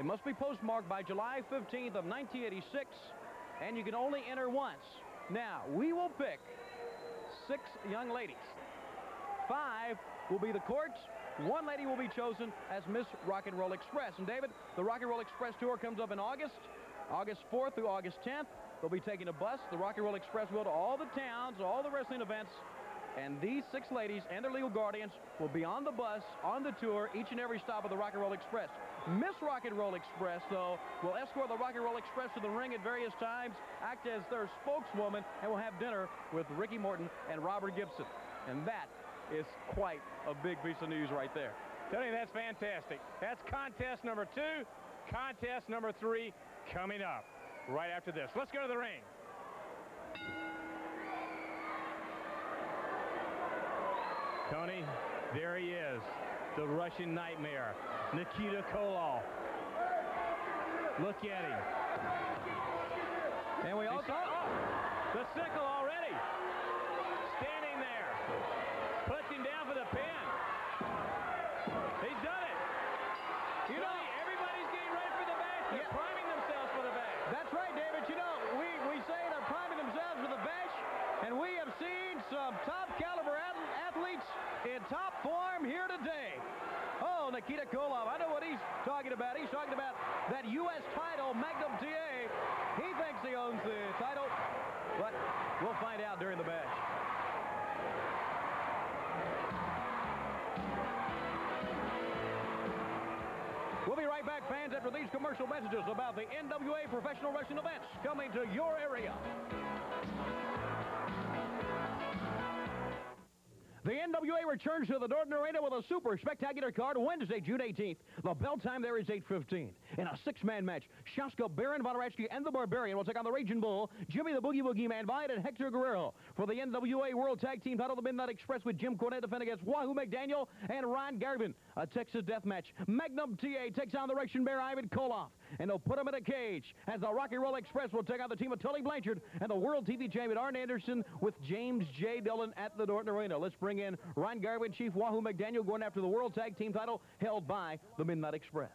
It must be postmarked by July 15th of 1986, and you can only enter once. Now, we will pick six young ladies. Five will be the courts. One lady will be chosen as Miss Rock and Roll Express. And David, the Rock and Roll Express tour comes up in August, August 4th through August 10th. They'll be taking a bus. The Rock and Roll Express will to all the towns, all the wrestling events, and these six ladies and their legal guardians will be on the bus, on the tour, each and every stop of the Rock and Roll Express. Miss Rock and Roll Express, though, will escort the Rock and Roll Express to the ring at various times, act as their spokeswoman, and will have dinner with Ricky Morton and Robert Gibson. And that is quite a big piece of news right there. Tony, that's fantastic. That's contest number two. Contest number three coming up right after this. Let's go to the ring. Tony, there he is, the Russian nightmare, Nikita Koloff. Look at him. And we all saw oh, the sickle already. Standing there. Puts him down for the pin. He's done it. You know, everybody's getting ready for the bash. They're priming themselves for the bash. That's right, David. You know, we, we say they're priming themselves for the bash, and we have seen some top caliber athletes in top form here today. Oh, Nikita Koloff. I know what he's talking about. He's talking about that U.S. title, Magnum TA. He thinks he owns the title, but we'll find out during the bash. We'll be right back, fans, after these commercial messages about the NWA professional wrestling events coming to your area. The NWA returns to the Dorton Arena with a super spectacular card Wednesday, June 18th. The bell time there is 8.15. In a six-man match, Shaska, Baron Raschke, and the Barbarian will take on the Raging Bull, Jimmy the Boogie Woogie Man, Vine, and Hector Guerrero. For the NWA World Tag Team title, the Midnight Express with Jim Cornette defending against Wahoo McDaniel and Ron Garvin. A Texas death match. Magnum TA takes on the Russian Bear Ivan Koloff, and they'll put him in a cage as the Rock and Roll Express will take on the team of Tully Blanchard and the World TV Champion Arn Anderson with James J. Dillon at the Dorton Arena. Let's bring in Ron Garvin, Chief Wahoo McDaniel going after the World Tag Team title held by the Midnight Express.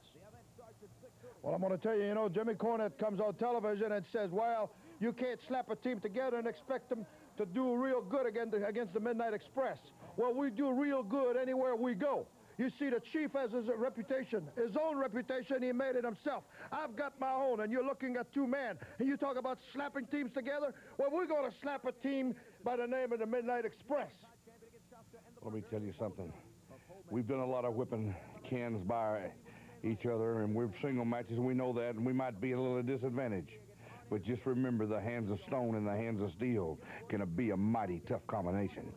Well, I'm going to tell you, you know, Jimmy Cornette comes on television and says, well, you can't slap a team together and expect them to do real good against the, against the Midnight Express. Well, we do real good anywhere we go. You see, the chief has his reputation, his own reputation. He made it himself. I've got my own, and you're looking at two men. And you talk about slapping teams together? Well, we're going to slap a team by the name of the Midnight Express. Let me tell you something. We've done a lot of whipping cans by each other, and we're single matches, and we know that, and we might be a little disadvantage. But just remember, the hands of stone and the hands of steel can be a mighty tough combination.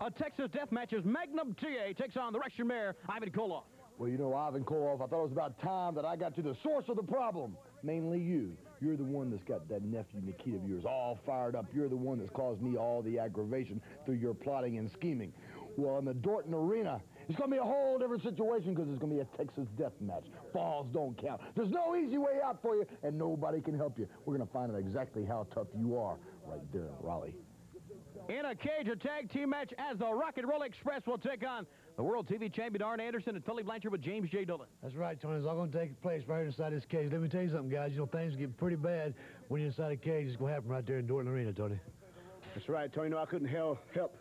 A Texas death matches Magnum TA takes on the Russian Mayor, Ivan Koloff. Well, you know, Ivan Koloff, I thought it was about time that I got to the source of the problem. Mainly you. You're the one that's got that nephew Nikita of yours all fired up. You're the one that's caused me all the aggravation through your plotting and scheming. Well, in the Dorton Arena, it's going to be a whole different situation because it's going to be a Texas death match. Falls don't count. There's no easy way out for you, and nobody can help you. We're going to find out exactly how tough you are right there in Raleigh. In a cage, a tag team match as the Rock and Roll Express will take on the World TV Champion Arn Anderson and Tully Blanchard with James J. Dillon. That's right, Tony. It's all going to take place right inside this cage. Let me tell you something, guys. You know, things get pretty bad when you're inside a cage. It's going to happen right there in Dorton Arena, Tony. That's right, Tony. No, I couldn't help, help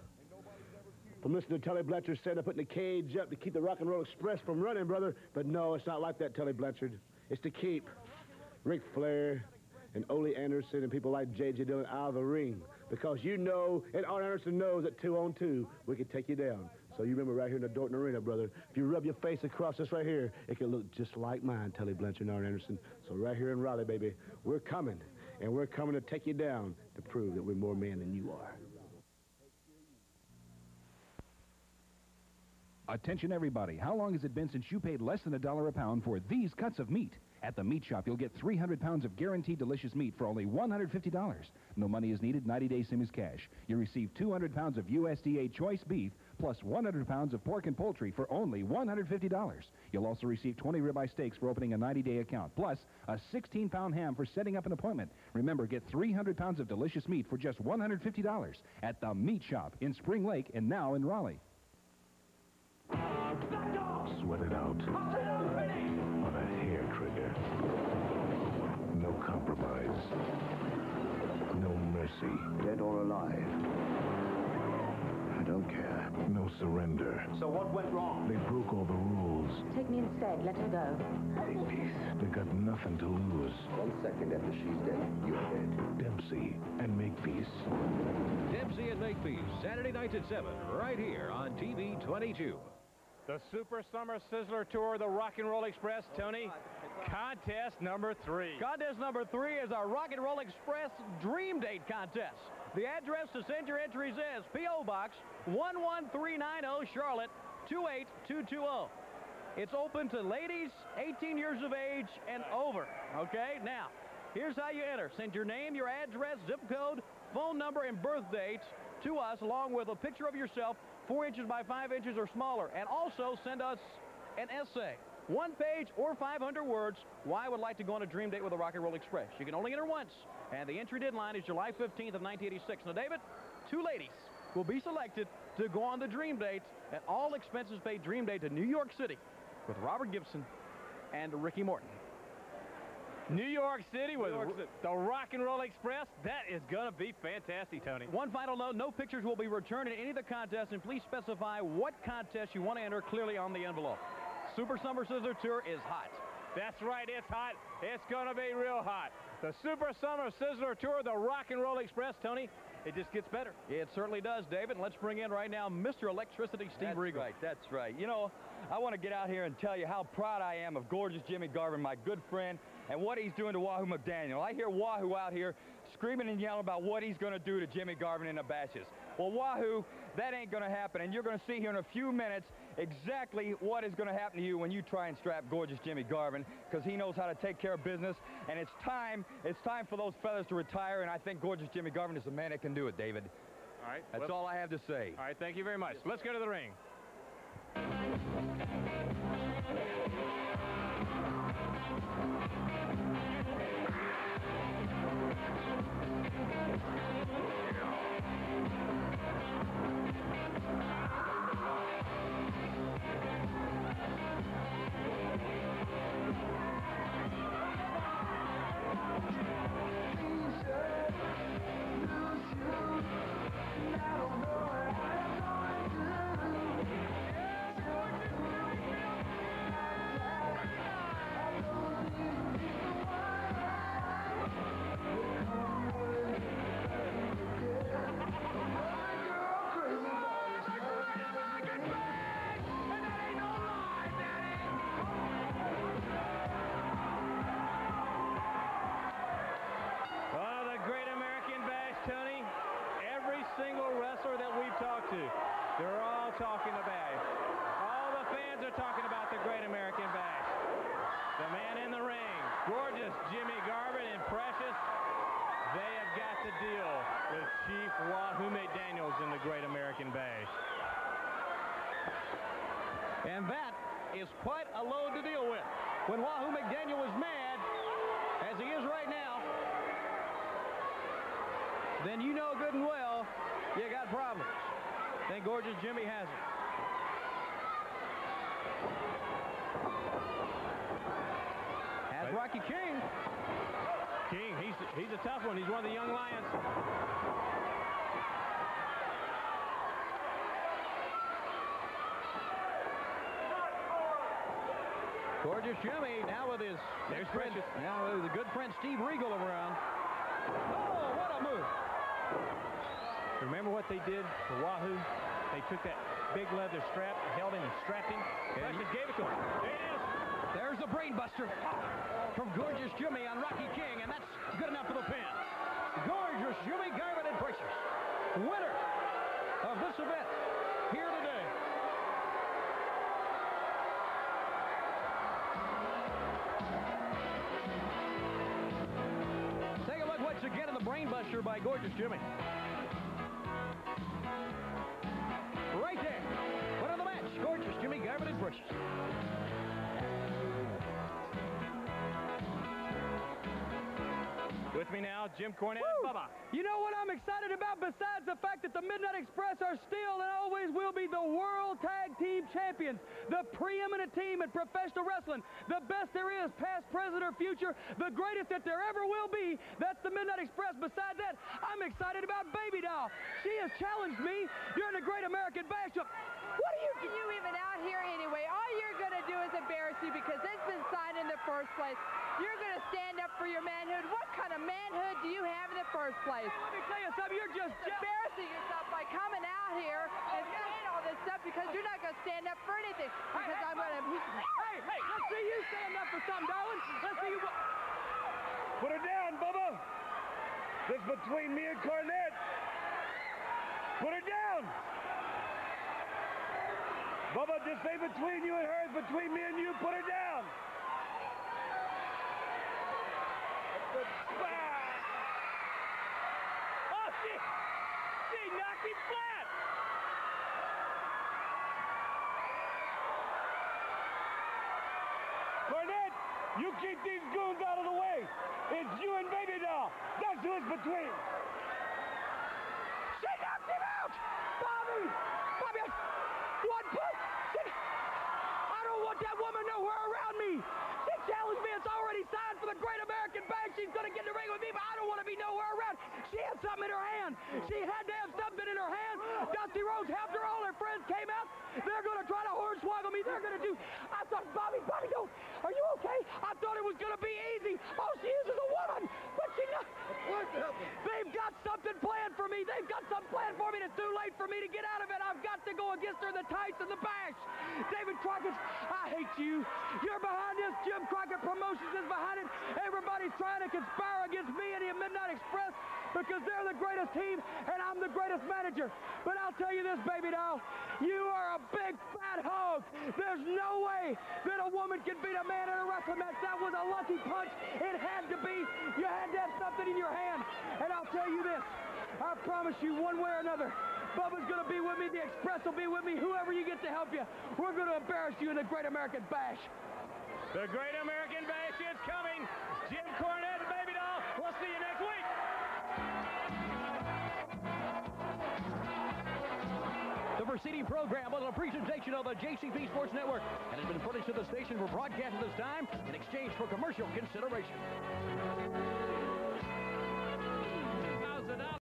listening to Tully Blanchard say they're putting the cage up to keep the Rock and Roll Express from running, brother. But no, it's not like that, Tully Blanchard. It's to keep Ric Flair and Ole Anderson and people like J.J. Dillon out of the ring. Because you know, and Arn Anderson knows that two on two, we can take you down. So you remember right here in the Dorton Arena, brother, if you rub your face across this right here, it can look just like mine, Tully Blanchard and Arn Anderson. So right here in Raleigh, baby, we're coming. And we're coming to take you down to prove that we're more men than you are. Attention everybody, how long has it been since you paid less than a dollar a pound for these cuts of meat? At the meat shop, you'll get 300 pounds of guaranteed delicious meat for only $150. No money is needed, 90-day SIM is cash. You receive 200 pounds of USDA choice beef plus 100 pounds of pork and poultry for only $150. You'll also receive 20 ribeye steaks for opening a 90-day account, plus a 16-pound ham for setting up an appointment. Remember, get 300 pounds of delicious meat for just $150 at the meat shop in Spring Lake and now in Raleigh. Sweat it out. On a hair trigger. No compromise. No mercy. Dead or alive. I don't care. No surrender. So what went wrong? They broke all the rules. Take me instead. Let her go. Makepeace. They got nothing to lose. One second after she's dead, you're dead. Dempsey and Makepeace. Dempsey and Makepeace, Saturday nights at 7, right here on TV 22. The Super Summer Sizzler Tour, the Rock and Roll Express, Tony. Contest number three. Contest number three is our Rock and Roll Express Dream Date Contest. The address to send your entries is P.O. Box 11390 Charlotte 28220. It's open to ladies 18 years of age and over. Okay, now, here's how you enter. Send your name, your address, zip code, phone number, and birth date to us, along with a picture of yourself, 4 inches by 5 inches or smaller. And also send us an essay. One page or 500 words, why I would like to go on a dream date with the Rock and Roll Express. You can only enter once, and the entry deadline is July 15th of 1986. Now, David, two ladies will be selected to go on the dream date, and all expenses paid dream date to New York City with Robert Gibson and Ricky Morton. New York City with York City. the Rock and Roll Express. That is going to be fantastic, Tony. One final note, no pictures will be returned in any of the contests, and please specify what contest you want to enter clearly on the envelope. Super Summer Sizzler Tour is hot. That's right, it's hot. It's going to be real hot. The Super Summer Sizzler Tour, the Rock and Roll Express, Tony, it just gets better. It certainly does, David. And let's bring in right now Mr. Electricity, Steve That's Regal. right, that's right. You know, I want to get out here and tell you how proud I am of gorgeous Jimmy Garvin, my good friend, and what he's doing to Wahoo McDaniel. I hear Wahoo out here screaming and yelling about what he's going to do to Jimmy Garvin in the bashes. Well, Wahoo, that ain't going to happen, and you're going to see here in a few minutes exactly what is going to happen to you when you try and strap gorgeous Jimmy Garvin, because he knows how to take care of business, and it's time, it's time for those feathers to retire, and I think gorgeous Jimmy Garvin is the man that can do it, David. All right. That's all I have to say. All right, thank you very much. Let's go to the ring. Oh, they're talking about. All the fans are talking about the Great American Bash. The man in the ring, gorgeous Jimmy Garvin and Precious. They have got to deal with Chief Wahoo McDaniels in the Great American Bash. And that is quite a load to deal with. When Wahoo McDaniel was mad, as he is right now, then you know good and well you got problems. Then gorgeous Jimmy has it. Has Rocky King. King, he's, he's a tough one. He's one of the young lions. Gorgeous Jimmy now with his There's friend, now with the good friend Steve Regal around. Oh, what a move! Remember what they did to Wahoo? They took that big leather strap, held him and strapped him. Precious gave it to him. There it is. There's the brainbuster from Gorgeous Jimmy on Rocky King, and that's good enough for the pin. Gorgeous Jimmy Garvin and Precious, winner of this event here today. Take a look once again at the brainbuster by Gorgeous Jimmy. With me now, Jim Cornette, Bubba. You know what I'm excited about? Besides the fact that the Midnight Express are still and always will be the World Tag Team Champions, the preeminent team in professional wrestling, the best there is, past, present, or future, the greatest that there ever will be. That's the Midnight Express. Besides that, I'm excited about Baby Doll. She has challenged me during the Great American Bash. What are you are you even out here anyway? All you're going to do is embarrass you because it's been signed in the first place. You're going to stand up for your manhood. What kind of manhood do you have in the first place? Let me tell you something. You're just embarrassing yourself by coming out here and saying all this stuff because you're not going to stand up for anything because hey, I'm going to. Hey, hey, let's see you stand up for something, darling. Let's see you. Put her down, Bubba. This between me and Cornette. Put her down. Bubba, just say between you and her, between me and you, put her down. Oh, she, she knocked him flat. You keep these goons out of the way. It's you and Baby Doll. That's who it's between. She knocked him out! Bubba! Bubba, one! She, I don't want that woman nowhere around me! She challenged me, it's already signed for the Great American Bash. She's gonna get in the ring with me, but I don't want to be nowhere around. She had something in her hand. She had to have something in her hand. Dusty Rhodes helped her, all her friends came out. They're gonna try to hornswoggle me. They're gonna do. I thought, Bubba, Bubba, don't. Thought it was gonna be easy. Oh, she is as a woman, but she not. They've got something planned for me. They've got something planned for me. It's too late for me to get out of it. I've got to go against her in the tights and the bash. David Crockett, I hate you. You're behind this. Jim Crockett Promotions is behind it. Everybody's trying to conspire against me and the Midnight Express because they're the greatest team and I'm the greatest manager. But I'll tell you this, baby doll, you are a big fat hog. There's no way that a woman can beat a man in a wrestling match. That was a lucky punch. It had to be. You had to have something in your hand. And I'll tell you this, I promise you one way or another, Bubba's gonna be with me, the Express will be with me, whoever you get to help you. We're gonna embarrass you in the Great American Bash. The Great American Bash is coming. Jim Cornette and Baby Doll. We'll see you next week. Preceding program was a presentation of the JCP Sports Network and has been furnished to the station for broadcast at this time in exchange for commercial consideration.